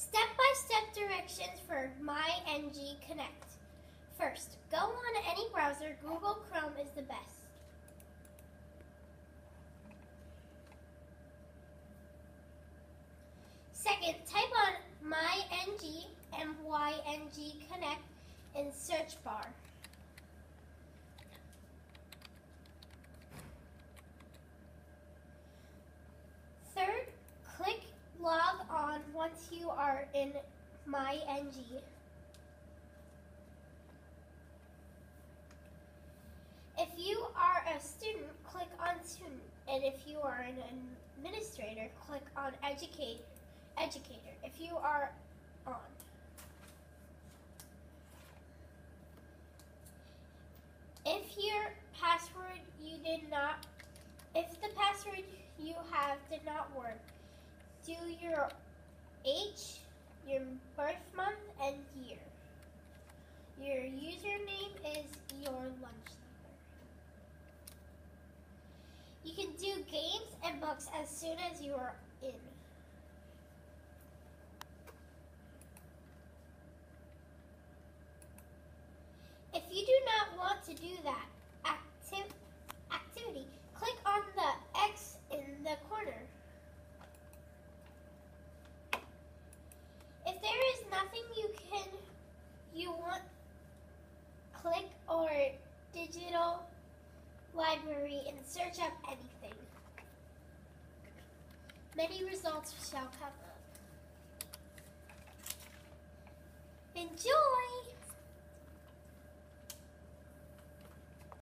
Step-by-step directions for MyNG Connect. First, go on any browser. Google Chrome is the best. Second, type on MyNG, M-Y-N-G Connect in search bar. On once you are in MyNG. If you are a student, click on student. And if you are an administrator, click on educate educator. If you are on. If your password you did not if the password you have did not work, do your age, your birth month, and year. Your username is your lunch number. You can do games and books as soon as you are in. If you do not want to do that acti- activity, click on the X in the corner. If there is nothing you can you want click or digital library and search up anything. Many results shall come up. Enjoy!